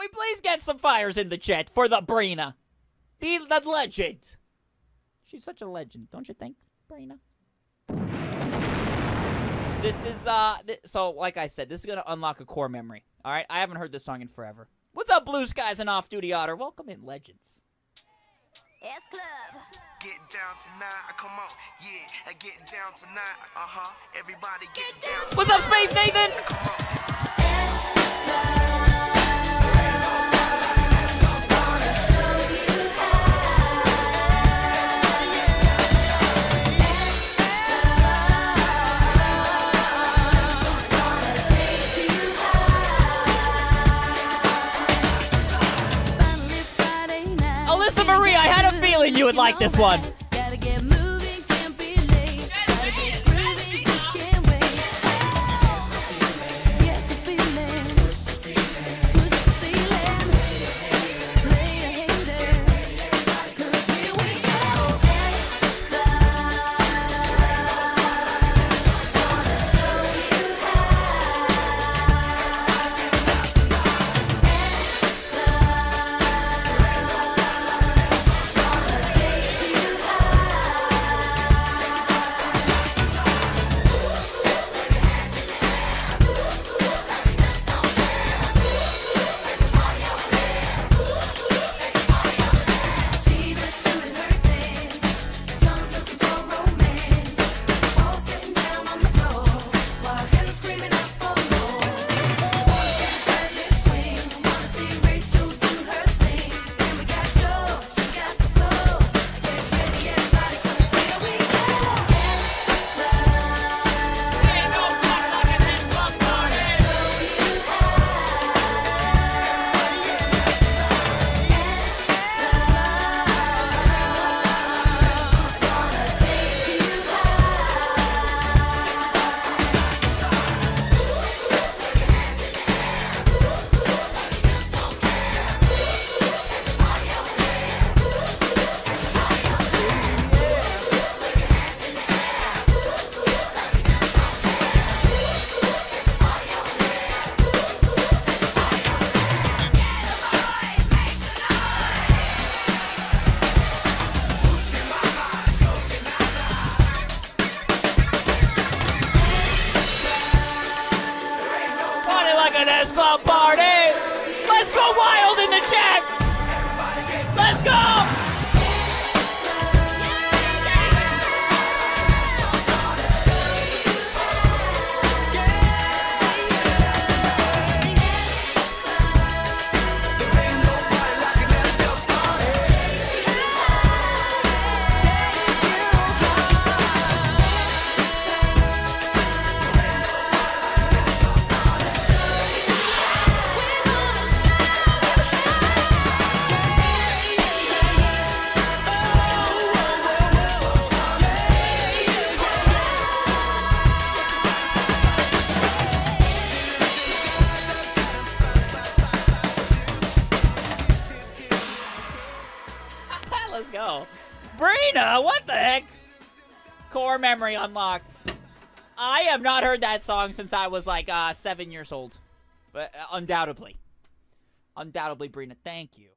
we please get some fires in the chat for the Brina? The, the legend. She's such a legend, don't you think, Brina? This is, uh, th- so like I said, this is gonna unlock a core memory. All right, I haven't heard this song in forever. What's up, Blue Skies and Off Duty Otter? Welcome in, legends. S Club. Get down tonight, come on, yeah, get down tonight, uh huh. Everybody get down. What's up, Space Nathan? Would like this one. Let's go. Brina, what the heck? Core memory unlocked. I have not heard that song since I was like uh, seven years old. But uh, undoubtedly. Undoubtedly, Brina, thank you.